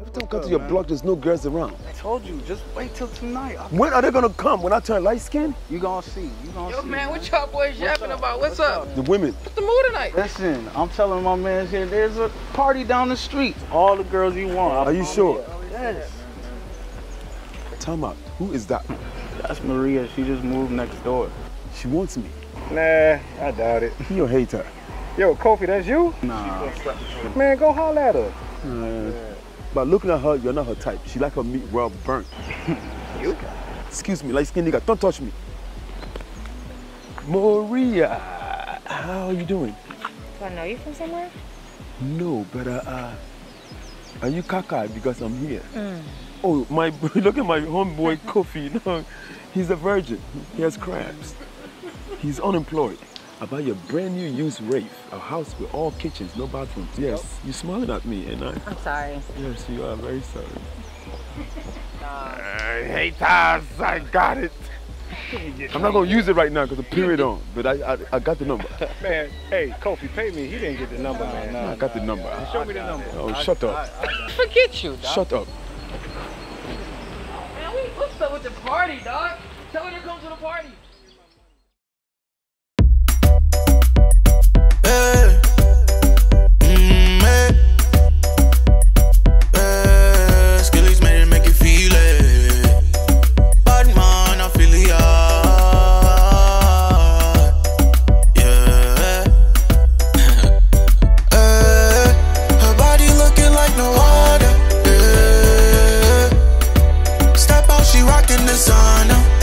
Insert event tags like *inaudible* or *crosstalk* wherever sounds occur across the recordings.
Every time I come to your block, there's no girls around. I told you, just wait till tonight. I- When are they gonna come? When I turn light skin? You gonna see. You gonna Yo, see. man, what y'all boys yapping about? What's up? The women. What's the mood tonight? Listen, I'm telling my man here, there's a party down the street. All the girls you want. Are you sure? Yes. Time out. Who is that? That's Maria. She just moved next door. She wants me. Nah, I doubt it. He or hate her. Yo, Kofi, that's you? Nah. Man, go holler at her. Uh, but looking at her, you're not her type. She like her meat well burnt. *laughs* You? Excuse me, light skin nigga, don't touch me. Maria, how are you doing? Do I know you from somewhere? No, but uh, uh are you caca because I'm here? Oh, my, *laughs* look at my homeboy Kofi. No, he's a virgin. He has crabs. He's unemployed. I your brand new used Wraith, a house with all kitchens, no bathrooms. Yes, you're smiling at me, and I, I'm sorry. yes, you are very sorry. I hate us. I got it. I'm not gonna use it right now because the period on, but I, I, I got the number. *laughs* Man, hey, Kofi, pay me. He didn't get the number, man. I got the number. Show me the number. Oh, shut up. Forget you, dog. Shut up. Man, we what's up with the party, dog? Tell her to come to the party. Step out, she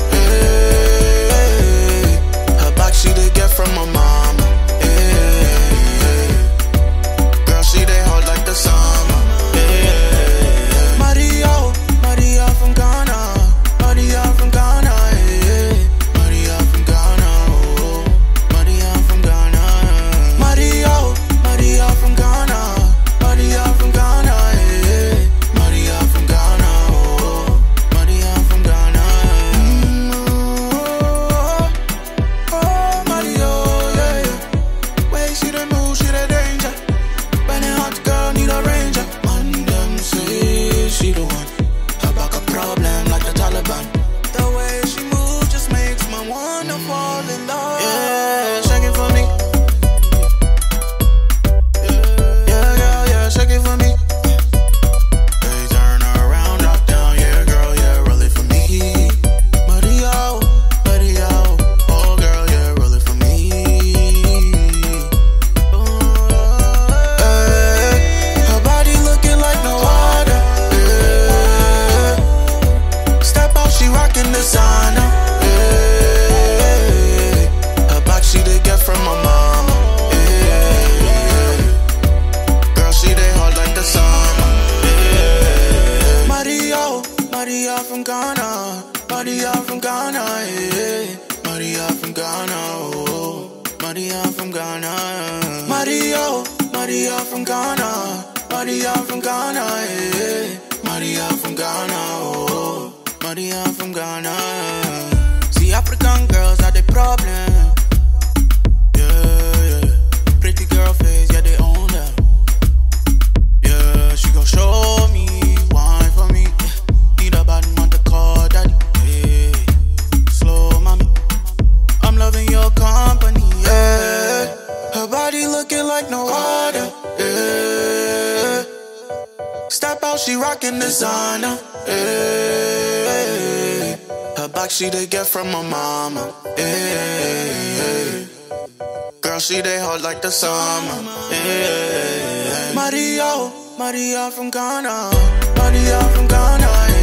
from Ghana. Yeah. Maria from Ghana. Oh. Maria from Ghana. Maria, Maria from Ghana. Maria from Ghana. Yeah. Maria from Ghana. Oh. Maria from Ghana. See, African girls are the problem. She rockin' designer. Yeah, her back she they get from her mama. Yeah. Girl, she they hot like the summer. Yeah. Maria, Maria from Ghana. Maria from Ghana. Eh.